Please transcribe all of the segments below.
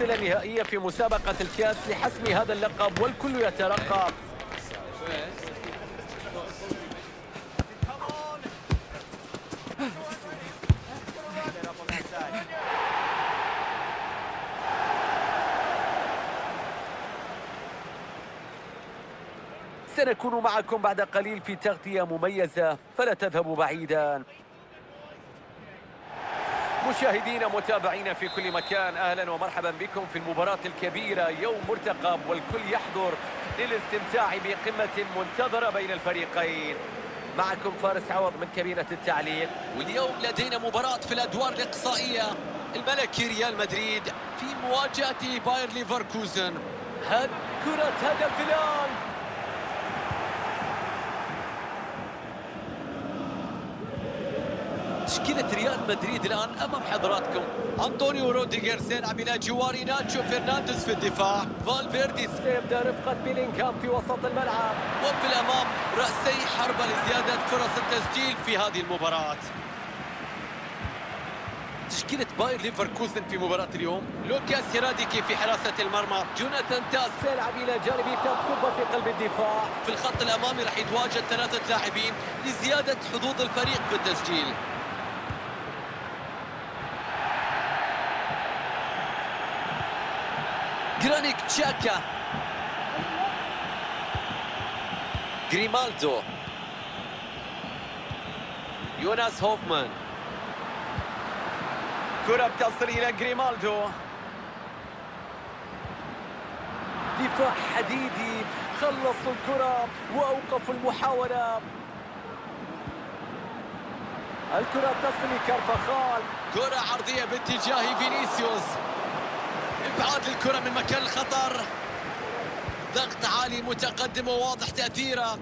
الصلة النهائية في مسابقة الكاس لحسم هذا اللقب والكل يترقب سنكون معكم بعد قليل في تغطية مميزة فلا تذهبوا بعيدا. مشاهدينا متابعينا في كل مكان أهلا ومرحبا بكم في المباراة الكبيرة. يوم مرتقب والكل يحضر للاستمتاع بقمة منتظرة بين الفريقين. معكم فارس عوض من كابينة التعليق. واليوم لدينا مباراة في الأدوار الإقصائية. الملكي ريال مدريد في مواجهة باير ليفركوزن. هد كرة هدف الآن تشكيلة ريال مدريد الآن أمام حضراتكم. أنطونيو روديغر سيلعب إلى جوار ناتشو فرنانديز في الدفاع. فالفيردي سيبدأ رفقة بيلينغهام في وسط الملعب. وفي الأمام رأسي حربة لزيادة فرص التسجيل في هذه المباراة. تشكيلة باير ليفركوزن في مباراة اليوم. لوكاس هيراديكي في حراسة المرمى. جوناثان تاس سيلعب إلى جانب تابسوبا في قلب الدفاع. في الخط الأمامي راح يتواجد ثلاثة لاعبين لزيادة حظوظ الفريق في التسجيل. جرانيك تشاكا جريمالدو يوناس هوفمان كرة بتصل إلى جريمالدو دفاع حديدي خلصوا الكرة وأوقفوا المحاولة. الكرة تصل لكارفاخال كرة عرضية باتجاه فينيسيوس. ابعاد الكرة من مكان الخطر. ضغط عالي متقدم وواضح تأثيره.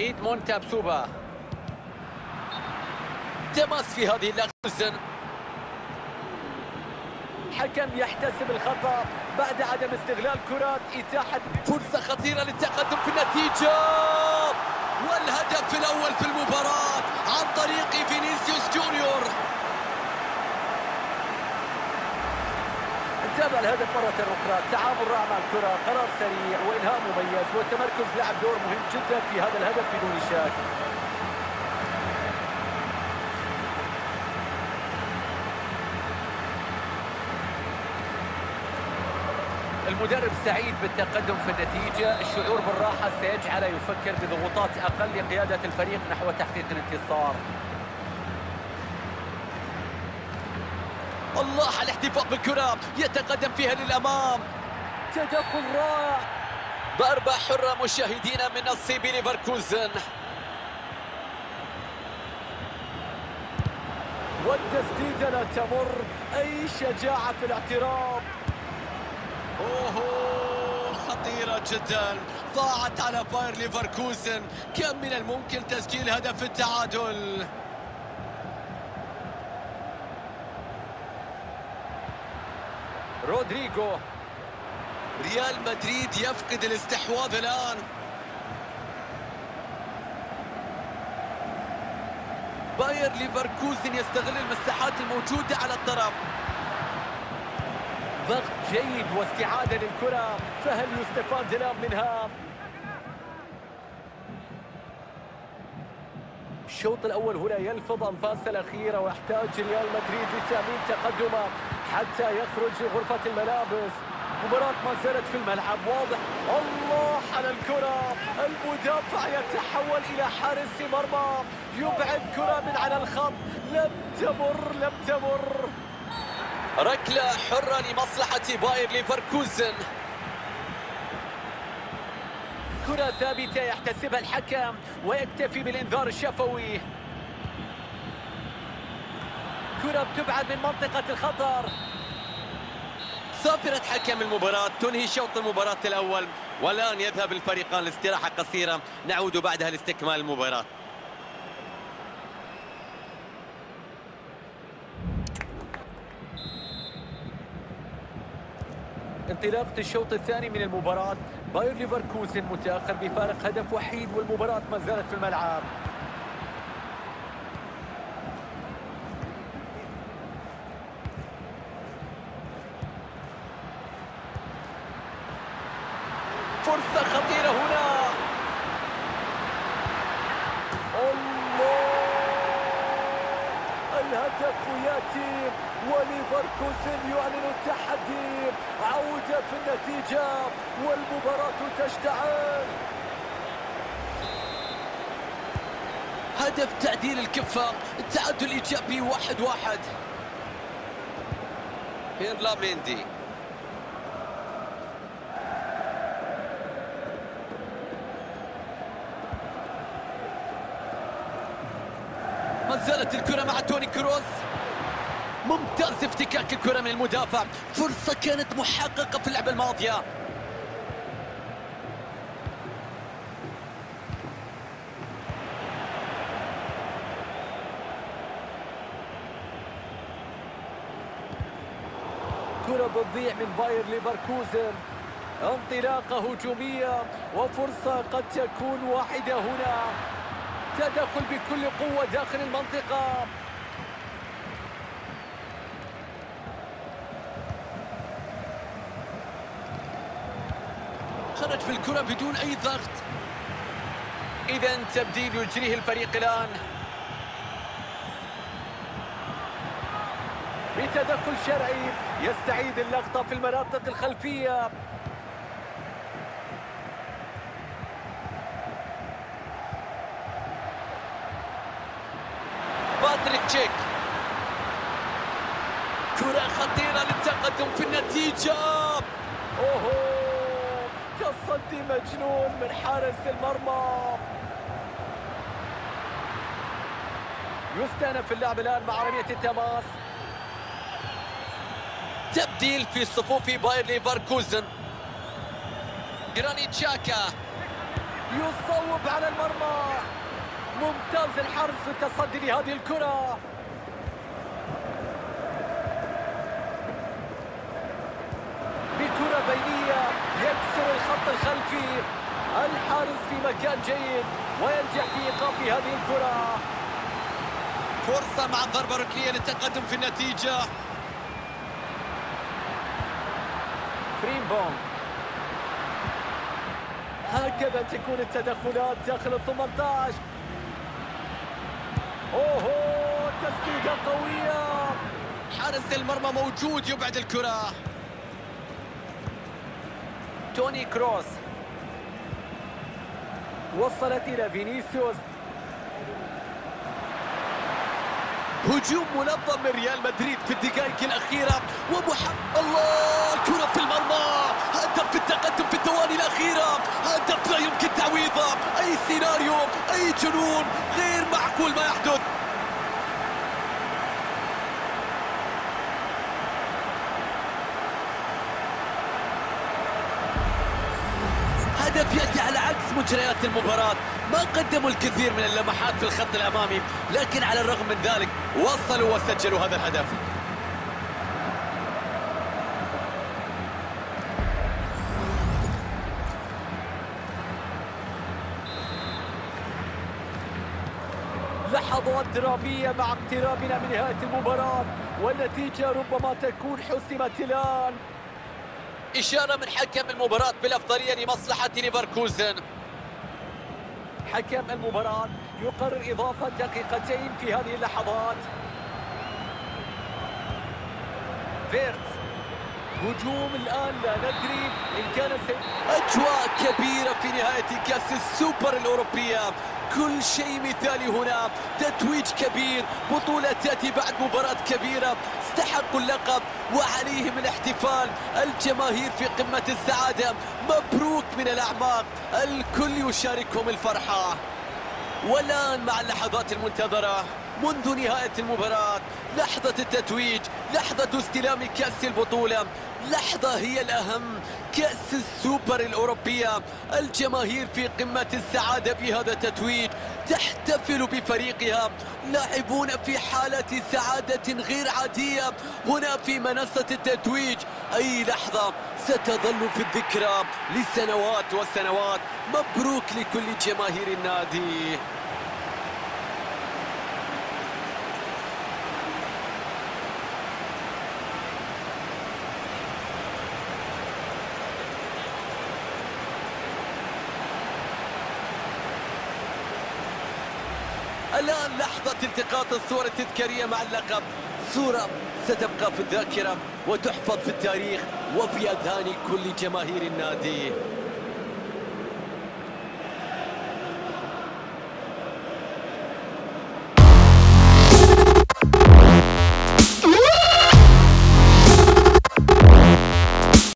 إيدمون تابسوبا تماس في هذه اللحظة حكم يحتسب الخطأ بعد عدم استغلال كرات إتاحة. فرصة خطيرة للتقدم في النتيجة. والهدف الأول في المباراة عن طريق فينيسيوس جونيور. تابع الهدف مرة أخرى تعامل رائع مع الكرة قرار سريع وإنهاء مميز والتمركز لعب دور مهم جدا في هذا الهدف بدون شك المدرب سعيد بالتقدم في النتيجة الشعور بالراحة سيجعله يفكر بضغوطات أقل لقيادة الفريق نحو تحقيق الانتصار. الله على الاحتفاء بالكرة يتقدم فيها للأمام. تدخل رائع. ضربة حرة مشاهدينا من نصيب ليفركوزن. والتسديدة لا تمر أي شجاعة في الاعتراض اوه خطيرة جدا. ضاعت على باير ليفركوزن. كم من الممكن تسجيل هدف التعادل؟ رودريجو. ريال مدريد يفقد الاستحواذ الآن. باير ليفركوزن يستغل المساحات الموجودة على الطرف. ضغط جيد واستعادة للكرة. فهل يستفاد الآن منها الشوط الأول هنا يلفظ أنفاس الأخيرة ويحتاج ريال مدريد لتأمين تقدمه. حتى يخرج غرفة الملابس. مباراة ما زالت في الملعب. واضح. الله على الكرة. المدافع يتحول إلى حارس مرمى. يبعد كرة من على الخط. لم تمر لم تمر. ركلة حرة لمصلحة باير ليفركوزن. كرة ثابتة يحتسبها الحكم. ويكتفي بالإنذار الشفوي. كرة بتبعد من منطقة الخطر. صافرة حكم المباراة تنهي شوط المباراة الأول والآن يذهب الفريقان لاستراحة قصيرة. نعود بعدها لاستكمال المباراة. انطلاقة الشوط الثاني من المباراة باير ليفركوزن متأخر بفارق هدف وحيد والمباراة ما زالت في الملعب فرصة خطيرة هنا الله الهدف ياتي وليفركوزن يعلن التحدي. عودة في النتيجة والمباراة تشتعل. هدف تعديل الكفة التعادل إيجابي واحد واحد. بيرلا ميندي زالت الكرة مع توني كروس. ممتاز افتكاك الكرة من المدافع. فرصة كانت محققة في اللعبة الماضية. كرة بتضيع من باير ليفركوزن. انطلاقة هجومية وفرصة قد تكون واحدة هنا. تدخل بكل قوة داخل المنطقة. خرج في الكرة بدون أي ضغط. إذا تبديل يجريه الفريق الآن. بتدخل شرعي يستعيد اللقطة في المناطق الخلفية. باتريك تشيك. كرة خطيرة للتقدم في النتيجة. أوهو تصدي مجنون من حارس المرمى. يستأنف اللعب الآن مع رمية التماس. تبديل في صفوف باير ليفركوزن. جراني تشاكا. يصوب على المرمى. ممتاز الحرص في التصدي لهذه الكرة. بكرة بينية يكسر الخط الخلفي. الحارس في مكان جيد وينجح في إيقاف هذه الكرة. فرصة مع الضربة الركنية للتقدم في النتيجة. فريمبونج هكذا تكون التدخلات داخل ال 18 أوهو تسديدة قوية. حارس المرمى موجود يبعد الكرة. توني كروس. وصلت إلى فينيسيوس. هجوم منظم من ريال مدريد في الدقائق الأخيرة. ومحمد الله الكرة في المرمى. هدف في التقدم في الثواني الأخيرة. هدف لا يمكن تعويضه. أي سيناريو أي جنون غير معقول ما يحدث. هدف يأتي على عكس مجريات المباراة. ما قدموا الكثير من اللمحات في الخط الأمامي لكن على الرغم من ذلك وصلوا وسجلوا هذا الهدف. لحظات درامية مع اقترابنا من نهاية المباراة والنتيجة ربما تكون حسمت الآن. إشارة من حكم المباراة بالأفضلية لمصلحة ليفركوزن. حكم المباراة يقرر إضافة دقيقتين في هذه اللحظات. فيرتس هجوم الآن لا ندري إن كان سي... أجواء كبيرة في نهاية كأس السوبر الأوروبية. كل شيء مثالي هنا. تتويج كبير بطولة تأتي بعد مباراة كبيرة. استحقوا اللقب وعليهم الاحتفال الجماهير في قمة السعادة. مبروك من الأعماق. الكل يشاركهم الفرحة. والآن مع اللحظات المنتظرة منذ نهاية المباراة لحظة التتويج لحظة استلام كأس البطولة. لحظة هي الأهم. كأس السوبر الأوروبية. الجماهير في قمة السعادة بهذا التتويج. تحتفل بفريقها. لاعبون في حالة سعادة غير عادية. هنا في منصة التتويج. أي لحظة ستظل في الذكرى. لسنوات وسنوات. مبروك لكل جماهير النادي. الآن لحظة التقاط الصور التذكارية مع اللقب. صورة ستبقى في الذاكرة وتحفظ في التاريخ وفي أذهان كل جماهير النادي.